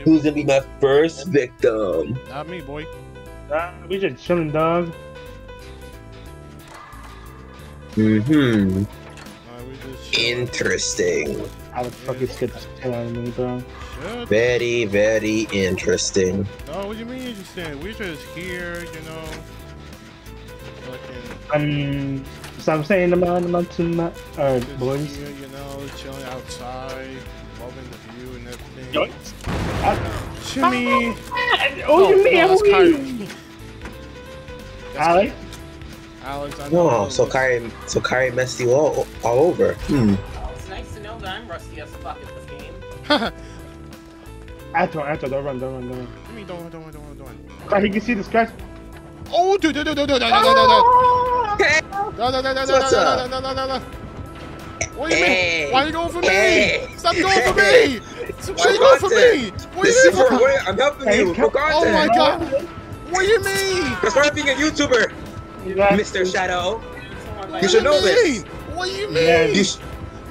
shit. Who's gonna be my first victim? Not me, boy. Nah, we just chilling, dog. Mm-hmm. Alright, Interesting. I would fucking skip the shit out of me, bro. Shut Very, very interesting. Oh, what do you mean you just saying? We're just here, you know. Fucking Um, so I'm saying about about to my alright, boys. here, you know, chilling outside, loving the view and everything. Yoinks. Jimmy! Oh, you mean? no, it's what do you Kyrie. mean? That's Alex? Alex, I know. Oh, so Kyrie, so Kyrie messed you all, all over. Hmm. Well, it's nice to know that I'm rusty as fuck at this game. Anton, Anton, don't run, don't run, don't run. Jimmy, don't, don't, don't, don't, don't. Right, he can see the scratch. Oh, dude, dude, dude, dude, dude, dude, dude, dude, dude. Hey, No, no, no, no, no, no, What's no, up? no, no, no, no, no. What do you Hey. mean? Why are you going for me? Hey. Stop going for me! Why are you going for me? What do you is mean? for what? I'm helping you. come- For Oh my god! What do you mean? That's why I'm being a YouTuber, Mr. Shadow. You should know What do you this. What do you mean? You,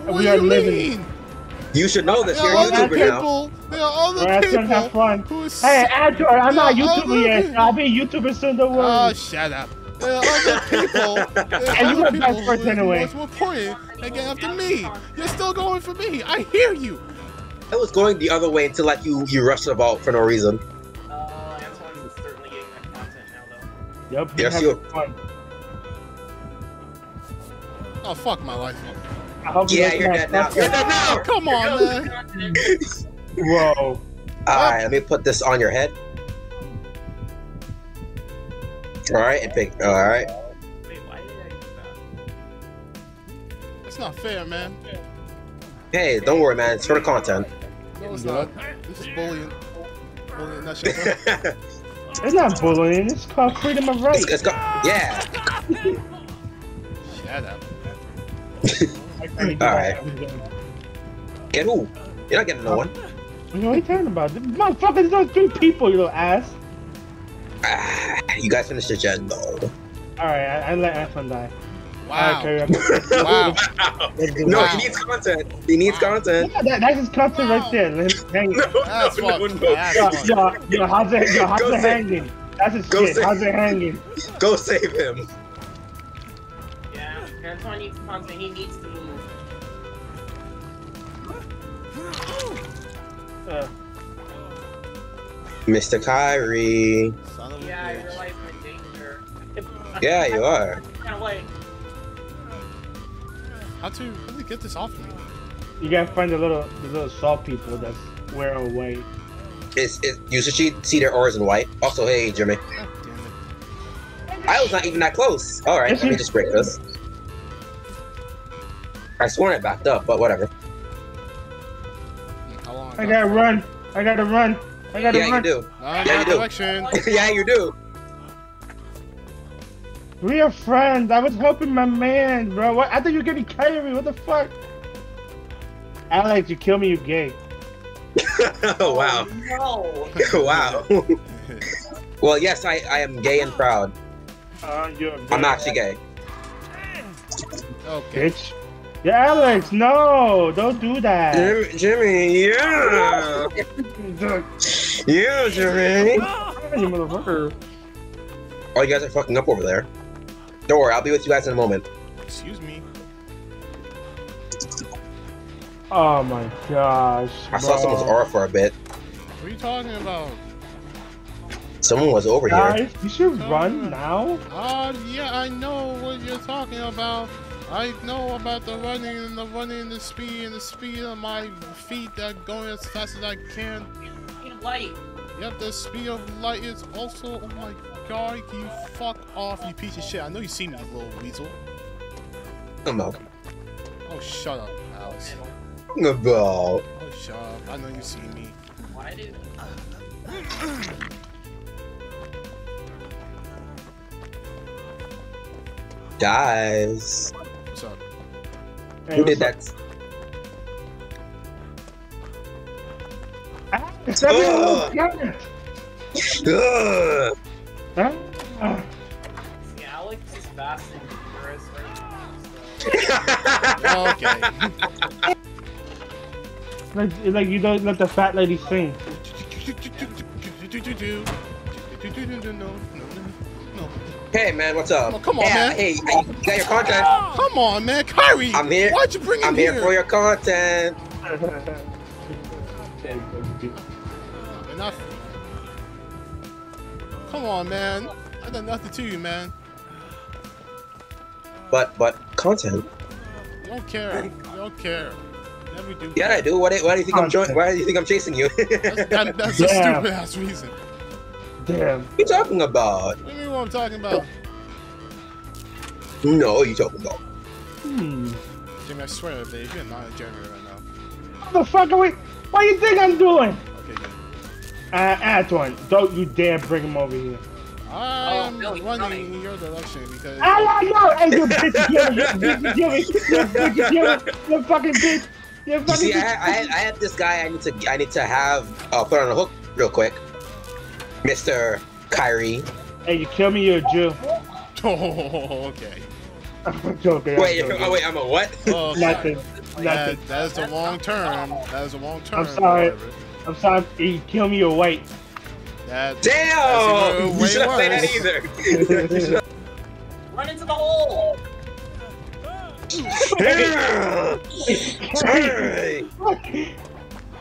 What we do are you living- mean? you should know this. You're a other YouTuber now. people. There are other Alright, people have fun. Hey, Anton, I'm not a YouTuber other yet. I'll be a YouTuber soon, don't worry. Oh, shut up. There are other people. There And you other went back people first who more important and get after me. You're still going for me. I hear you. I was going the other way until like you you rushed the vault for no reason. Uh, Antoine is certainly getting that content now, though. Yep, Yes, have you- fun. Oh, fuck my life. I hope Yeah, you you're dead now. You're dead now. Come on, man. Content. Whoa. All right, let me put this on your head. All right, and pick. All right. Wait, why did I do that? That's not fair, man. Hey, don't worry, man. It's for the content. No, it's not. This is bullying. Bullying, not shut up. It's not bullying. It's called freedom of right. Let's, let's. Yeah. Shut up. Alright. Get who? You're not getting no one. What are you talking about? Motherfucker, there's only three people, you little ass. Ah, you guys finished the gen though. Alright, I, I let Anton die. Wow. Alright, carry on. Wow. No, it. he needs content. He needs content. Yeah, that, that's his content right there. Hang No. That's no, no, fucked. no. That's Yo, yo, yo, how's it, yo, how's Go it say- hanging? That's his Go shit. say- How's it hanging? Go save him. Yeah, Antoine needs content. He needs to move. Uh, Mr. Kyrie. Son of a Yeah, I bitch. realize I'm in danger. Yeah, you are. Kind of like, How to really get this off me? you gotta find the little, the little salt people that's wearing white. It's, it, you should see- see their auras in white. Also, hey, Jimmy. God damn it. I was not even that close. All right, let me just break this. I sworn I backed up, but whatever. How long I gotta run. I gotta run. I gotta Yeah, you do. No, Yeah, yeah, you do. yeah, you do. We are friends. I was helping my man, bro. What? I thought you were getting Kyrie. What the fuck? Alex, you kill me, you gay. oh, wow. no. wow. well, yes, I, I am gay and proud. Uh, you're a I'm actually gay. Okay. bitch. Yeah, Alex, no, don't do that. Jim, Jimmy, yeah. Yeah, Jimmy. You motherfucker. Oh, you guys are fucking up over there. Don't worry, I'll be with you guys in a moment. Excuse me. Oh my gosh. I saw someone's aura for a bit. What are you talking about? Someone was over here. Guys, you should run now. Uh, yeah, I know what you're talking about. I know about the running and the running and the speed and the speed of my feet that are going as fast as I can. Light. Yep, the speed of light is also. Oh my god, can you fuck off, you piece of shit? I know you see me, you little weasel. About. Oh, shut up, Alex. About. Oh, shut up. I know you see me. Why did? Guys. What's up? Hey, Who did what's that? up? Ah, stop it, Ugh. See, Alex is fast and furious right now. So. Okay. Like, like you don't let the fat lady sing. Hey man, what's up? Oh, come on, yeah, man. Hey, you got your content? Come on, man, Kyrie. I'm here. Why'd you bring him here? I'm here for your content. Enough. Come on, man. I done nothing to you, man. But but content. You don't care. You don't care. Never do. Yeah, I do. What, do- why do you think I'm joining? Why do you think I'm chasing you? That's, that, that's a stupid ass reason. Damn. what you talking about? What do you mean what I'm talking about? No, what you talking about? Hmm. Jimmy, I swear, babe, you're not a generator right now. What the fuck are we? What do you think I'm doing? Okay, good. Uh, Antoine, don't you dare bring him over here. I Oh, am no, running coming. in your direction because. I don't know. Hey, you bitch, Jimmy, you bitch, Jimmy, you bitch, you fucking bitch, you You fucking see, I, bitch. I, I have this guy. I need to I need to have uh, put on a hook real quick, Mister Kyrie. Hey, you kill me, you're a Jew. Oh, okay. I'm joking. I'm Wait, joking. oh wait, I'm a what? Oh, Nothing. That, Nothing. that is the long term. That is a long term. I'm sorry. whatever. I'm sorry. You kill me, you're white. That, Damn! That's You even way should say that worse. either. Run into the hole. Kyrie,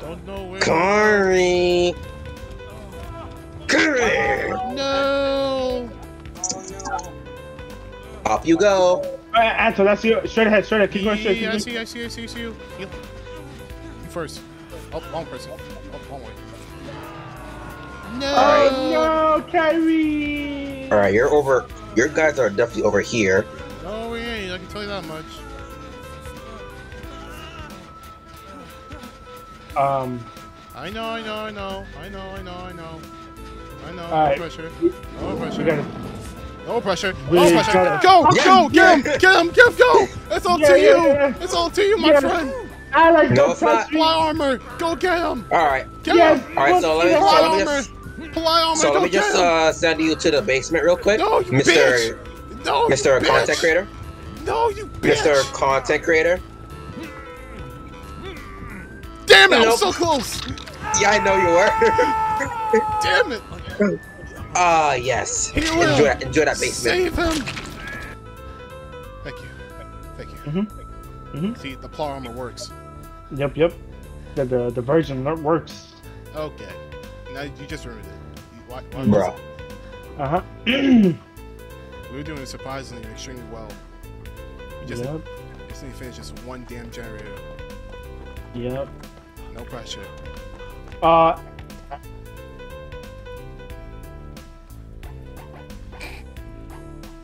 don't know where. Kyrie, Kyrie. No. Up you go. Alright, Antoine, that's you. Straight ahead, straight ahead. Keep going straight. Yeah, I Keep see, I see, I see, I see you. You first. Oh, wrong person. Oh. No. Oh no, Kyrie! All right, you're over. Your guys are definitely over here. No, we ain't. I can tell you that much. Um, I know, I know, I know, I know, I know, I know. I know. All no right. pressure. No we pressure. gotta. No pressure. We No pressure. gotta- Go, Yeah, go, get him, get him, get him, go. It's all Yeah, to yeah, you. yeah. It's all to you, my Yeah. friend. Alex, No, don't it's not. touch me. Apply armor. Go get him. All right. Get Yes. him. All right. So let me. So Apply let me armor. just. Apply armor. So let me just uh, send you to the basement real quick, No, you Mister bitch. No, Mister you bitch. Content Creator, No, you bitch. Mister Content Creator. Damn it, I'm so close. Yeah, I know you were. Damn it. Ah, yes. He Enjoy will. that. Enjoy that basement. Save him. Thank you. Thank you. Mhm. Mhm. See, the apply armor works. Yep, yep. The the, the version that works. Okay. Now you just ruined it. You- Why, why Bro. Uh huh. We were doing surprisingly extremely well. We just, yep. just need to finish this one damn generator. Yep. No pressure. Uh.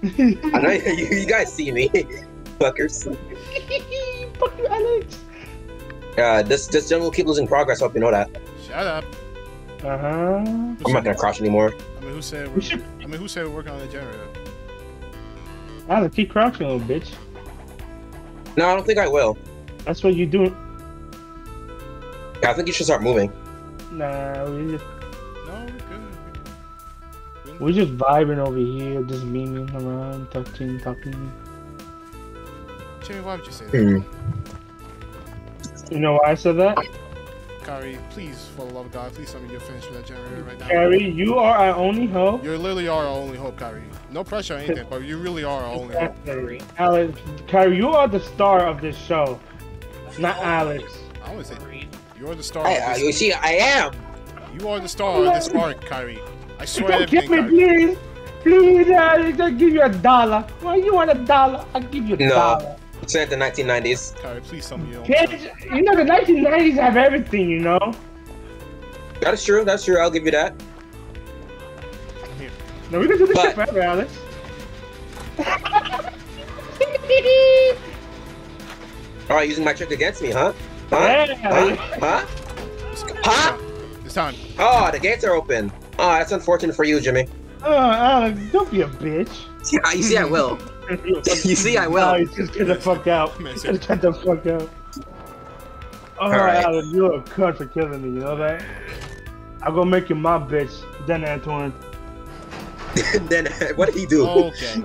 I know you, you guys see me, fuckers. Fuck you, Alex. Uh, this this jungle keep losing progress. Hope you know that. Shut up. Uh huh. I'm not gonna crouch anymore. I mean, who said We we're, should. I mean, who said we're working on the generator? Alex, keep crouching, little bitch. No, I don't think I will. That's what you do. Yeah, I think you should start moving. Nah, we just No, we're good. We're good. we just vibing over here, just memeing around, touching, talking. Jimmy, why would you say that? Hmm. You know why I said that? Kari, please, for the love of God, please tell me you're finished with that generator right now. Carrie, you are our only hope. You literally are our only hope, Kyrie. No pressure or anything, but you really are our only hope. Exactly. Alex, Kyrie, you are the star of this show, not Alex. I would say you're the star. I, of uh, this, you see, I am. you are the star of this arc, Kyrie. I swear Don't everything, give me, Kyrie. please. Please, Alex, I'll give you a dollar. Why you want a dollar? I'll give you a No. dollar. Since the 1990s. Kyrie, please tell me you don't. You know, the 1990s have everything, you know? That is true. That's true. I'll give you that. Here. No, we can do this But- shit forever, Alex. All right, using my trick against me, huh? Huh? Yeah. Huh? Huh? Huh? It's time. Oh, the gates are open. Oh, that's unfortunate for you, Jimmy. Oh, Alex, don't be a bitch. Yeah, you see, I will. You see, I will. Alex, just get the fuck out. Just get the fuck out. Oh, Alright. Alex, you're a cunt for killing me, you know that? I'm gonna make you my bitch, then Antoine. then what did he do? Okay.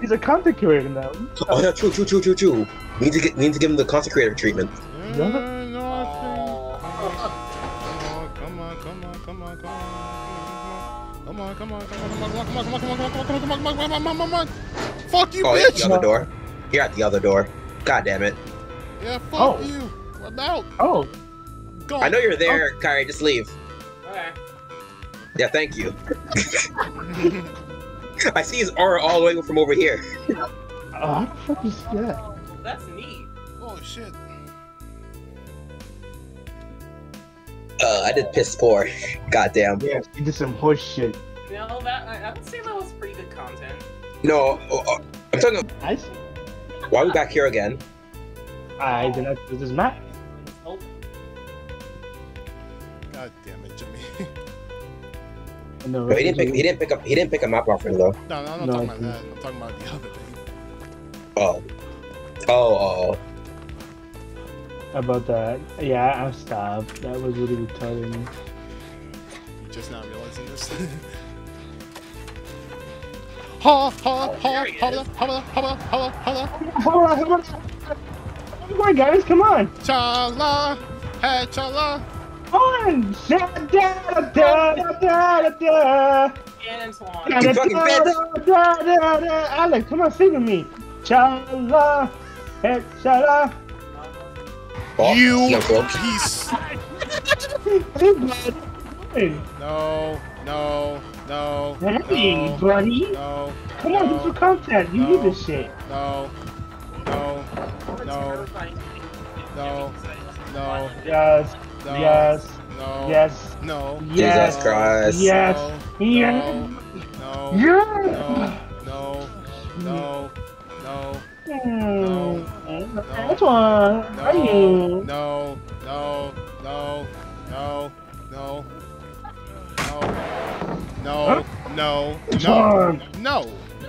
He's a content creator now. Oh, yeah, true, true, true, true, true. We need to get, we need to give him the consecrator treatment. Uh, no, I think. Oh, come on, come on, come on, come on. Come on, come on, come on, come on, come on, come on, come on, come on, come on, come on, come on, come on, come on, come on, come on. Fuck you, Oh, you're at the other door. You're at the other door. God damn it. Yeah, fuck Oh. you. I'm out. Oh, Go. I know you're there, Kyrie. Just leave. Okay. Yeah, thank you. I see his aura all the way from over here. oh, how the fuck is that? That's neat. Oh shit. Uh, I did piss poor. Goddamn. Yes, you did some horse shit. No, that I, I would say that was pretty good content. No, oh, oh, I'm talking. About, I see. why are we back here again? I did not do this map. Oh, God damn it, Jimmy. I know, No, he didn't pick. He didn't pick up. He didn't pick a map offer though. No, no, I'm not No, talking about that. I'm talking about the other thing. Oh. Oh. Oh. oh. About that. Yeah, I'm stopped. That was really retarded. You just now realizing this. Holla, holla, holla, holla holla holla holla holla holla holla Come on guys, come on! Chala, hey chala! On! Da da da da da da da Alex, come on, sing with me. Chala, hey chala. You piece. no, no no, Hey, no, buddy. no, Come on, do some content. You need this shit. no, no, no, no, no, Yes, no, yes, no, yes, no, yes. Jesus Christ. Yes. no, Yeah. no, Yeah. no, no, no, Hmm. No. That's one. Are no, you? no, no, no, no, no, no, no, no, no, John. no,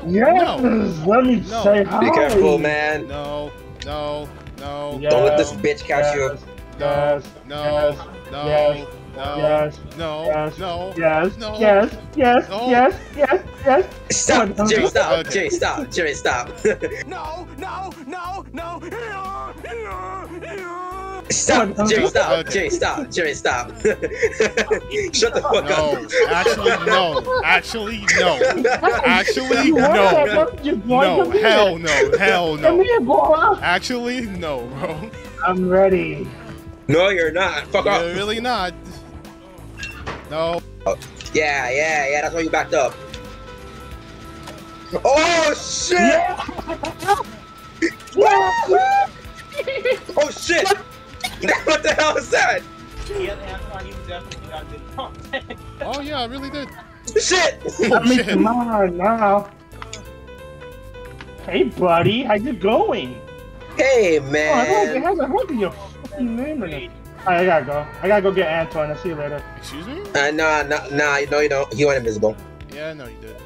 Yes. Let me No. say hi. Be careful, man. no, no, no, Yeah. Don't let this bitch catch you. Yes. no, Yes. no, Yes. no, Yes. no, Yes. no, Yes. No. Yes. Yes. No. Yes. Yes. Yes. Stop, Come on, Jimmy, stop, Okay. Jimmy, stop, Jimmy, stop. No, no, no, no. Stop, Come on, Jimmy, stop, Okay. Jimmy, stop, Jimmy, stop. Shut the fuck no, up. actually no, actually no, actually You no, don't you? Boy, no, come hell no, hell Come no, here, actually no, bro. I'm ready. No, you're not. Fuck You're off. really not. No. Oh, yeah, yeah, yeah. That's why you backed up. Oh shit! Oh shit! what the hell is that? Yeah, Antoine, you definitely got good content. Oh yeah, I really did. Shit! Oh I mean, shit. come on now. Hey, buddy, how you going? Hey man. Oh, look, it man. has a hook in your fucking name in it. Alright, I gotta go. I gotta go get Antoine. I'll see you later. Excuse me? Uh, nah, nah, nah. No, you don't. He went invisible. Yeah, I know you did.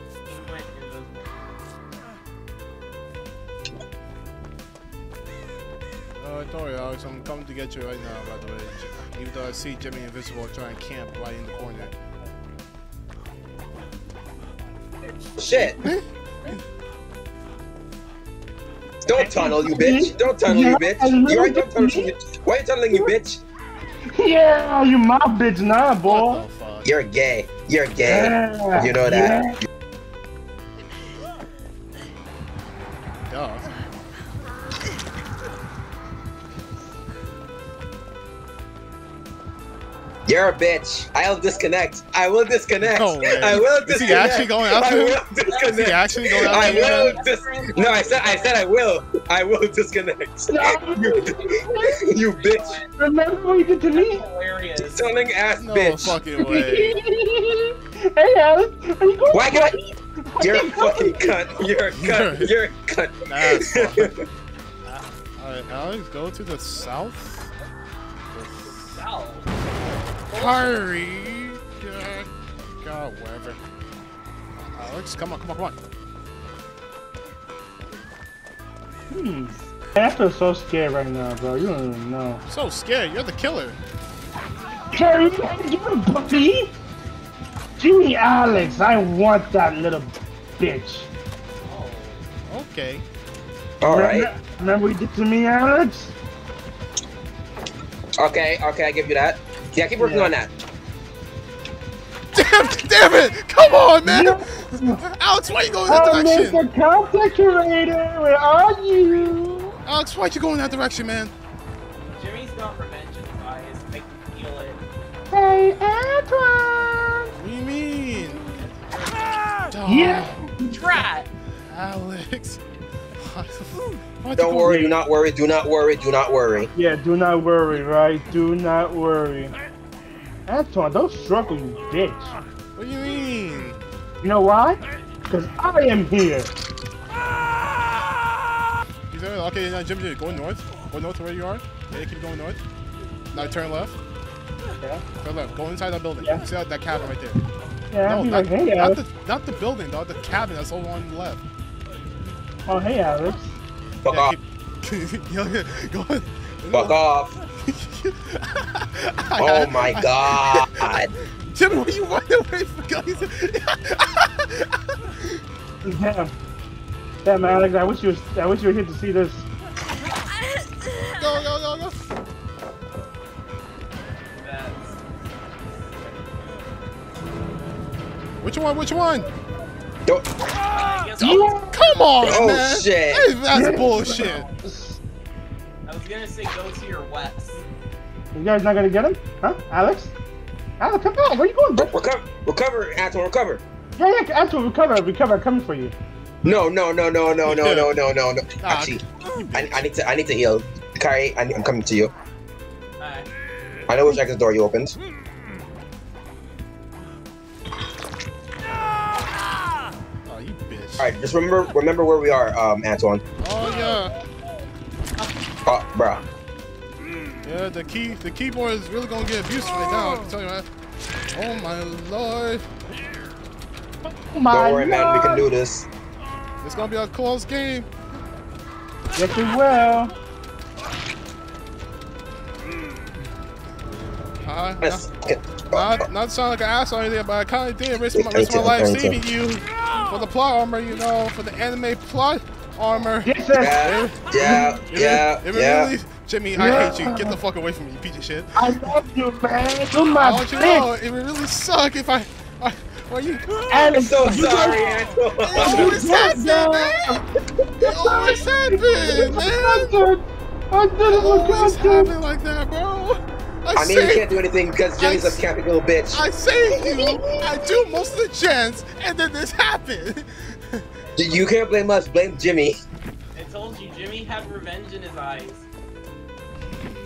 Uh, don't worry, Alex. I'm coming to get you right now. By the way, J- even though I see Jimmy Invisible trying to camp right in the corner. Shit. Don't tunnel, you bitch. Don't tunnel, you bitch. You already don't tunnel, you Why are you tunneling, you bitch? Yeah, you my bitch now, boy. What the fuck? You're gay. You're gay. Yeah, You know that. yeah. You're a bitch. I'll disconnect. I will disconnect. No way. I will Is disconnect. he actually going out I there? will Is he actually going out I there? will dis- No, I said I said I will. I will disconnect. you, you bitch. Remember what you did to me? Hilarious. Tunneling ass No bitch. fucking way. hey, Alex, are you going? Why can't I? You're a fucking cunt. You're a cunt. You're a cunt. Nah, Alright, Alex, go to the south. South. Hurry! God, God, wherever. Alex, come on, come on, come on. Hmm. I feel so scared right now, bro. You don't even know. So scared, you're the killer. Carrie, you buddy. Jimmy Alex, I want that little bitch. Okay. All right. Remember, remember what you did to me, Alex? Okay. Okay. I give you that. Yeah, keep working Yeah. on that. Damn, damn it! Come on, man! Alex, why you going that Oh, direction? Mr. Content Curator, where are you? Alex, why'd you go in that direction, man? Jimmy's got revenge in his eyes. Make me feel it. Hey, Antoine! What do you mean? Ah! Yeah. Try. Alex. Why- why'd you Don't worry, do not worry, do not worry, do not worry. Yeah, do not worry, right? Do not worry. Antoine, don't struggle, you bitch. What do you mean? You know why? Because I am here. You there? Okay, now Jim, Jim, go north. Go north to where you are. Yeah, keep going north. Now turn left. Yeah. Turn left. Go inside that building. Yeah. See that, that cabin right there. Yeah, no, not, like, hey, not the not the building, though. The cabin that's over on the left. Oh, hey, Alex. Fuck yeah, off. keep, yeah, yeah, go ahead. Fuck off. Oh my god. Jimmy, what are you running away from? guys? Damn. Damn, Alex, I wish you was, I wish you were here to see this. go, go, go, go. Which one? Which one? Don't. I Oh, come on, Oh, man. shit. Hey, that's bullshit. I was gonna say go to your west. You guys not gonna get him? Huh? Alex? Alex, come on, where you going, bro? Recover, recover, Antoine, recover. Yeah, yeah, Antoine, recover, recover, I'm coming for you. No, no, no, no, no, no, no, no, no, no. Actually, I, I need to, I need to heal. Kari, I, I'm coming to you. Alright. I know which exit door you opened. Oh, you bitch. All right, just remember, remember where we are, um, Antoine. Oh yeah, Oh, bruh. Yeah. The key, the keyboard is really gonna get abused right now. I can tell you that. Oh my lord, Oh my Don't worry, man. We can do this. it's gonna be a close game. Yes, you will. Uh, Let's not, not sound like an ass or anything, but I kind of did risk my, risk my life saving you for the plot armor, you know, for the anime plot armor. Yes, sir. Yeah, yeah, It yeah, really, it yeah. really, Jimmy, I hate you. Get the fuck away from me, you piece of shit. I love you, man. You're I want you to know, it would really suck if I, I why you? I'm Alex, so you sorry, guys- It Antoine. always happens, man. It always happens, man. I did. I did it It for always content. happen like that, bro. I, I mean, you can't do anything because Jimmy's I- a camping little bitch. I saved you. I do most of the chance, and then this happened. You can't blame us. Blame Jimmy. I told you, Jimmy had revenge in his eyes.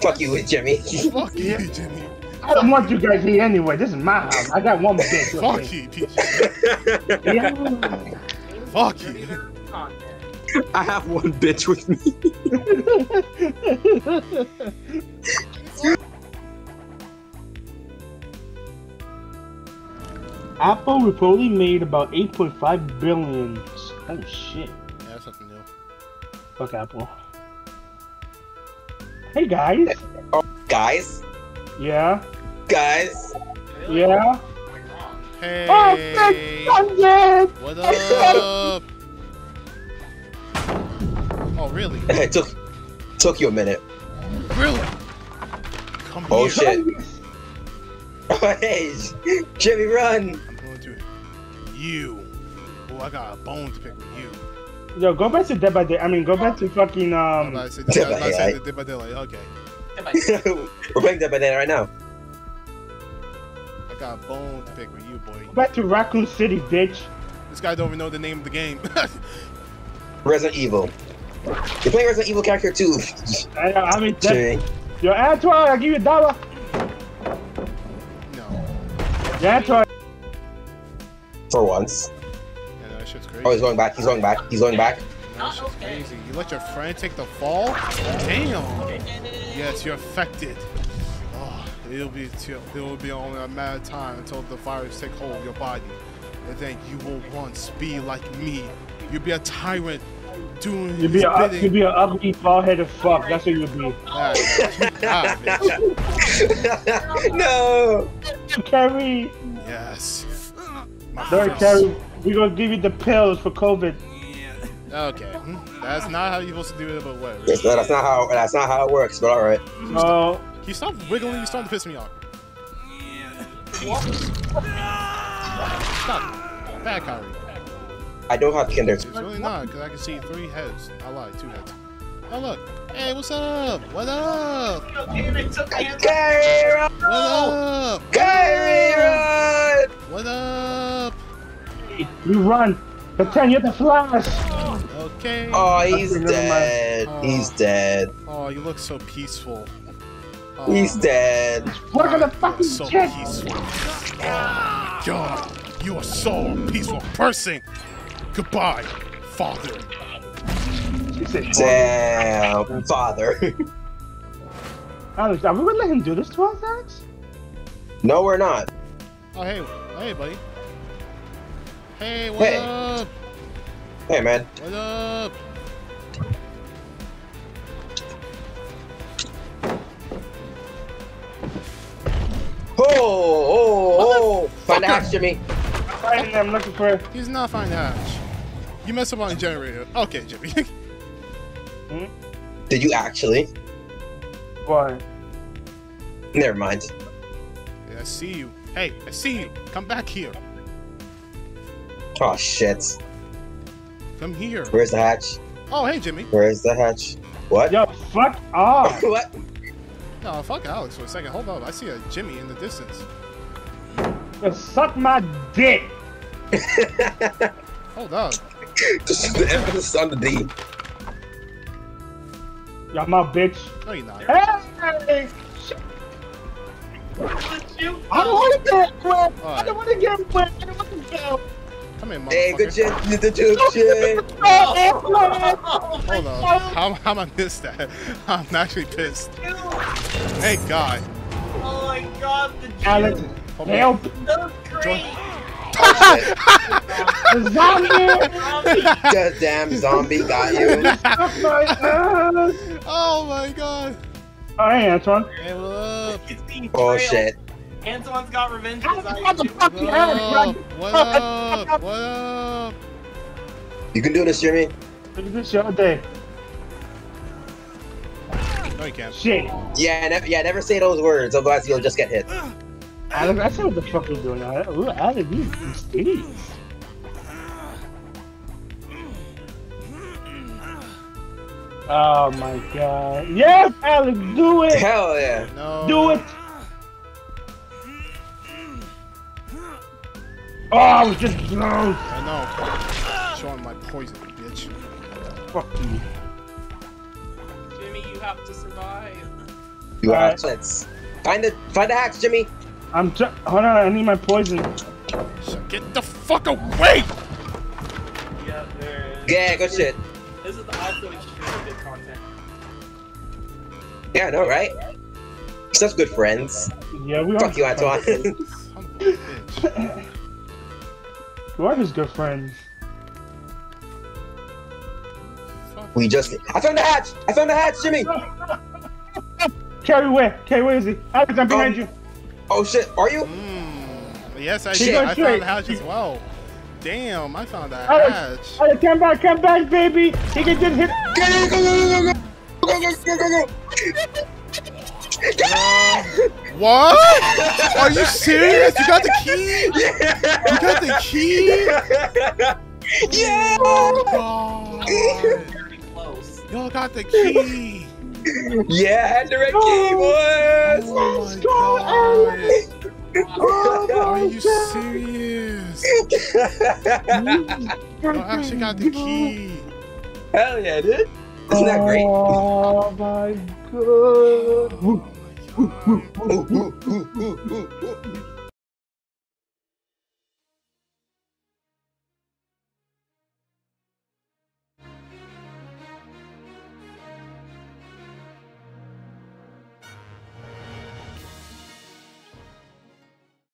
Fuck you, Jimmy. Fuck you, Jimmy. I don't want you guys here anyway. This is my house. I got one bitch. Fuck you, PJ. Yeah. Fuck you. I have one bitch with me. Apple reportedly made about 8.5 billion. Oh shit. Yeah, that's something new. Fuck Apple. Hey guys. Oh, Guys, Yeah. guys. Really? Yeah. Hey. Oh, thank I'm dead. What up? Oh, really? It took took you a minute. Really? Come Oh here. shit. Oh hey, Jimmy, run! I'm going to you. Oh, I got a bone to pick with you. Yo, go back to Dead by Day. I mean, go back to fucking um. about to say, Dead I'm about to by say Daylight. Dead by Daylight. Okay. We're playing Dead by Daylight right now. I got a bone to pick with you, boy. Go back to Raccoon City, bitch. This guy don't even know the name of the game. Resident Evil. You're playing Resident Evil character too, I, I mean, that, Jimmy. yo, Antoine, I give you a dollar. no. Yo, Antoine. For once. Yeah, no, that shit's crazy. Oh, he's going back. He's going back. He's going back. No, that shit's crazy. You let your friend take the fall? Damn. Yes, you're affected. Oh, it'll be till, it will be only a matter of time until the virus take hold of your body, and then you will once be like me. You'll be a tyrant, doing You'd be a bidding. you'd be an ugly bald-headed fuck. That's what you'd be. Bitch. Bitch. no. Carrie, Yes. My don't. Carrie. We gonna give you the pills for COVID. Yeah. Okay, that's not how you're supposed to do it, but whatever. Yes, no, that's not how. That's not how it works. But all right. Oh, Can you stop wiggling? You're starting to piss me off. Stop. Bad Kyrie. I don't have kinder. It's really not, because I can see three heads. I lied, two heads. Oh, look. Hey, what's up? What up? Damn it, took hands. Kyrie, What up? Kyrie! What up? You run. Pretend you're the Flash. Okay. Oh, he's Okay, dead. Oh. He's dead. Oh, you look so peaceful. Oh, He's dead. We're gonna you're fucking so check. peaceful. Oh, God. You are so peaceful person. Goodbye, father. She said, Damn, father. Alex, are we gonna let him do this to us, Alex? no, we're not. Oh, hey. Hey, buddy. Hey, what Hey. up? Hey, man. What up? Oh, oh, oh. Find the hatch, Jimmy. Right, I'm looking for. He's not finding Ash. You messed up on the generator. Okay, Jimmy. hmm? Did you actually? What? Never mind. Yeah, I see you. Hey, I see you. Come back here. Oh, shit. Come here. Where's the hatch? Oh, hey, Jimmy. Where's the hatch? What? Yo, fuck off. what? No, fuck Alex for a second. Hold up. I see a Jimmy in the distance. Just suck my dick. Hold up. Just the emphasis on the D. Y'all my bitch. No, you're not. Hey! I don't want to get wet. I don't want to get wet. I don't want to go. Come here, motherfucker. Hey, good shit. Did the juke shit. Hold up. How, how am I missed that? I'm actually pissed. Hey, God. Oh my god, the Jew. Alex, Hold help. That was great. The zombie. Zombie. Goddamn zombie got you. Suck my ass. Oh, my God. Oh, hey, Antoine. Hey, what up? It's being trailed. shit. Antoine's got revenge How the desires. fuck the fuck What you had up? it, What up? What up? You can do this, Jimmy. Look at this shit all day. No, you can't. Shit. Yeah, never, yeah, never say those words, otherwise you'll just get hit. Alex, I see what the fuck you're doing now. Ooh, Alex, you you stitties. Oh my god. Yes, Alex, do it! Hell yeah. No. Do it! Oh, I was just close. I know. Showing my poison, bitch. Fuck you. Jimmy, you have to survive. You are Alright. let's find the find the hacks, Jimmy. I'm tr- hold on, I need my poison. So get the fuck away! Yeah, there. Yeah, good shit. This is also extremely good content. Yeah, I know, right? Such good friends. Yeah, we are. Fuck you, Antoine. Son of a bitch. We are his good friends. We just I found the hatch! I found the hatch, Jimmy! Carrie, where? Carrie, where is he? Alex, I'm behind Um, you. Oh shit, are you? Mm, yes, I Shit. did. I found the hatch as well. Damn, I found that Alex, hatch. Alex, come back, come back, baby. He can just hit. Go, go, go, go, go, go, go, go, go, go, go. What? Are you serious? You got the key? You got the key? yeah! Oh, God. Y'all got the key. Yeah, I had the red key, boys! Oh my god. Oh, my Are you serious? Y'all actually got the key. Hell yeah, dude! Isn't that great? Oh my god.